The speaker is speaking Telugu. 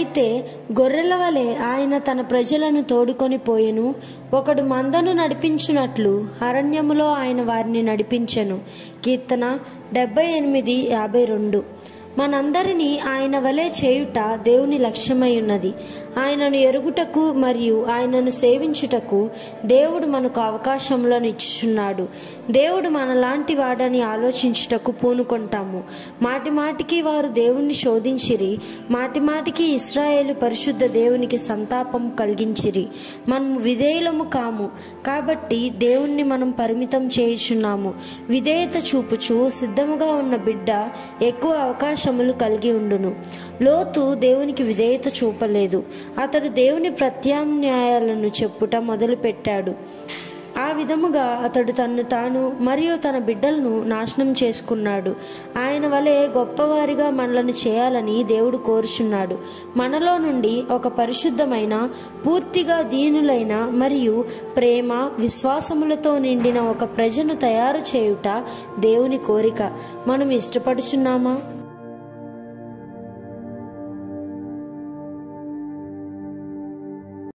అయితే గొర్రెల వలె ఆయన తన ప్రజలను తోడుకొని పోయెను. ఒకడు మందను నడిపించినట్లు అరణ్యములో ఆయన వారిని నడిపించెను. కీర్తన డెబ్బై ఎనిమిది యాభై రెండు. మనందరినీ ఆయన వలె చేయుట దేవుని లక్ష్యమై ఉన్నది. ఆయనను ఎరుగుటకు మరియు ఆయనను సేవించుటకు దేవుడు మనకు అవకాశములను ఇచ్చుచున్నాడు. దేవుడు మనలాంటి వాడని ఆలోచించుటకు పూనుకొంటాము. మాటి మాటికి వారు దేవుణ్ణి శోధించిరి. మాటి మాటికి ఇస్రాయేలు పరిశుద్ధ దేవునికి సంతాపం కలిగించిరి. మనము విధేయులము కాము. కాబట్టి దేవుణ్ణి మనం పరిమితం చేయుచున్నాము. విధేయత చూపుచు సిద్ధముగా ఉన్న బిడ్డ ఎక్కువ అవకాశం దోషములు కలిగి ఉండును. లోతు దేవునికి విధేయత చూపలేదు. అతడు దేవుని ప్రత్యామ్నాయాలను చెప్పుట మొదలుపెట్టాడు. ఆ విధముగా అతడు తన్ను తాను మరియు తన బిడ్డలను నాశనం చేసుకున్నాడు. ఆయన వలె గొప్పవారిగా మనలను చేయాలని దేవుడు కోరుచున్నాడు. మనలో నుండి ఒక పరిశుద్ధమైన పూర్తిగా దీనులైన మరియు ప్రేమ విశ్వాసములతో నిండిన ఒక ప్రజను తయారు చేయుట దేవుని కోరిక. మనం ఇష్టపడుచున్నామా?